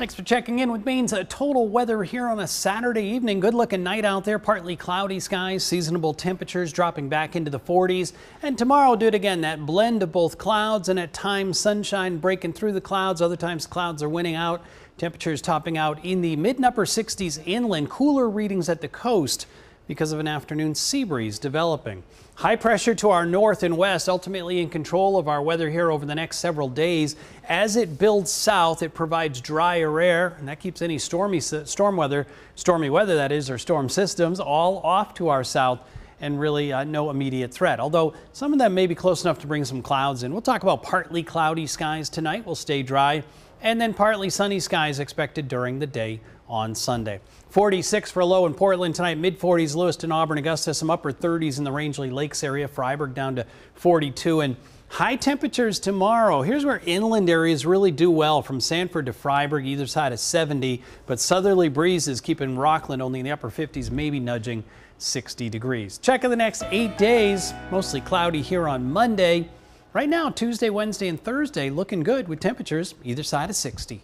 Thanks for checking in with Maine's total weather here on a Saturday evening. Good looking night out there, partly cloudy skies, seasonable temperatures dropping back into the 40s. And tomorrow, do it again, that blend of both clouds and at times sunshine breaking through the clouds. Other times clouds are winning out. Temperatures topping out in the mid and upper 60s inland, cooler readings at the coast because of an afternoon sea breeze developing. High pressure to our north and west, ultimately in control of our weather here over the next several days. As it builds south, it provides drier air, and that keeps any stormy storm weather, stormy weather that is, or storm systems, all off to our south and really uh, no immediate threat. Although some of them may be close enough to bring some clouds in. We'll talk about partly cloudy skies tonight. We'll stay dry and then partly sunny skies expected during the day on Sunday. 46 for low in Portland tonight, mid 40s, Lewiston, Auburn, Augusta, some upper 30s in the Rangeley Lakes area, Fryeburg down to 42 and high temperatures tomorrow. Here's where inland areas really do well from Sanford to Fryeburg, either side of 70, but southerly breezes keeping Rockland only in the upper 50s, maybe nudging 60 degrees. Check of the next eight days, mostly cloudy here on Monday. Right now, Tuesday, Wednesday, and Thursday looking good with temperatures either side of 60.